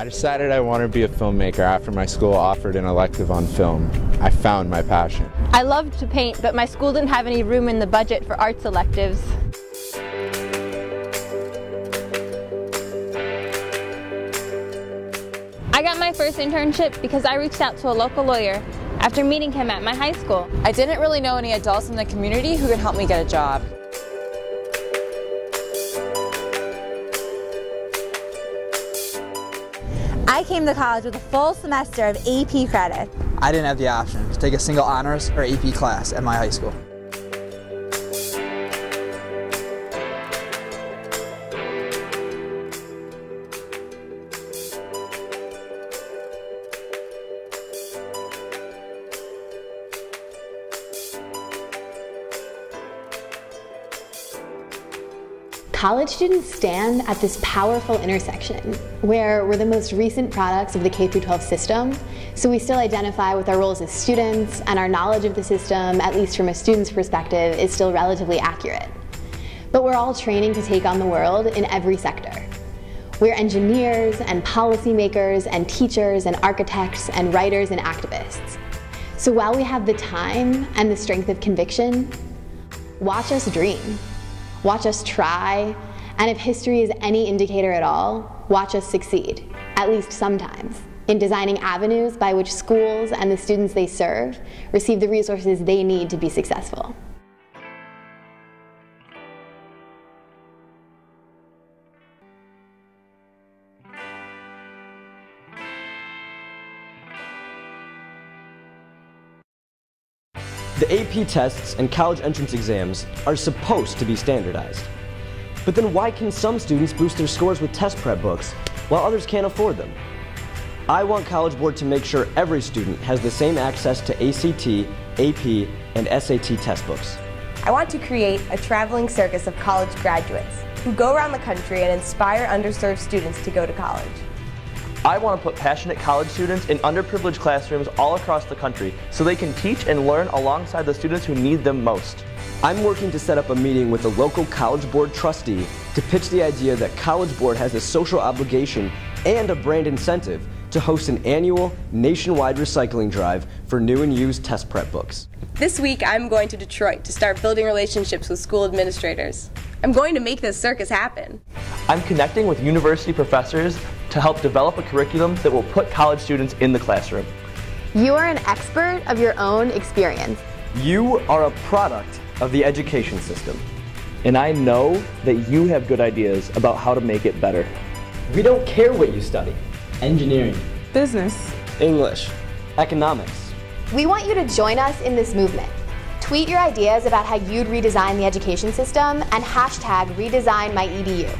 I decided I wanted to be a filmmaker after my school offered an elective on film. I found my passion. I loved to paint, but my school didn't have any room in the budget for arts electives. I got my first internship because I reached out to a local lawyer after meeting him at my high school. I didn't really know any adults in the community who could help me get a job. I came to college with a full semester of AP credit. I didn't have the option to take a single honors or AP class at my high school. College students stand at this powerful intersection where we're the most recent products of the K 12 system, so we still identify with our roles as students, and our knowledge of the system, at least from a student's perspective, is still relatively accurate. But we're all training to take on the world in every sector. We're engineers and policymakers and teachers and architects and writers and activists. So while we have the time and the strength of conviction, watch us dream. Watch us try, and if history is any indicator at all, watch us succeed, at least sometimes, in designing avenues by which schools and the students they serve receive the resources they need to be successful. The AP tests and college entrance exams are supposed to be standardized. But then why can some students boost their scores with test prep books while others can't afford them? I want College Board to make sure every student has the same access to ACT, AP, and SAT test books. I want to create a traveling circus of college graduates who go around the country and inspire underserved students to go to college. I want to put passionate college students in underprivileged classrooms all across the country so they can teach and learn alongside the students who need them most. I'm working to set up a meeting with a local College Board trustee to pitch the idea that College Board has a social obligation and a brand incentive to host an annual nationwide recycling drive for new and used test prep books. This week I'm going to Detroit to start building relationships with school administrators. I'm going to make this circus happen. I'm connecting with university professors to help develop a curriculum that will put college students in the classroom. You are an expert of your own experience. You are a product of the education system. And I know that you have good ideas about how to make it better. We don't care what you study. Engineering, Business, English, economics. We want you to join us in this movement. Tweet your ideas about how you'd redesign the education system and hashtag redesignmyedu.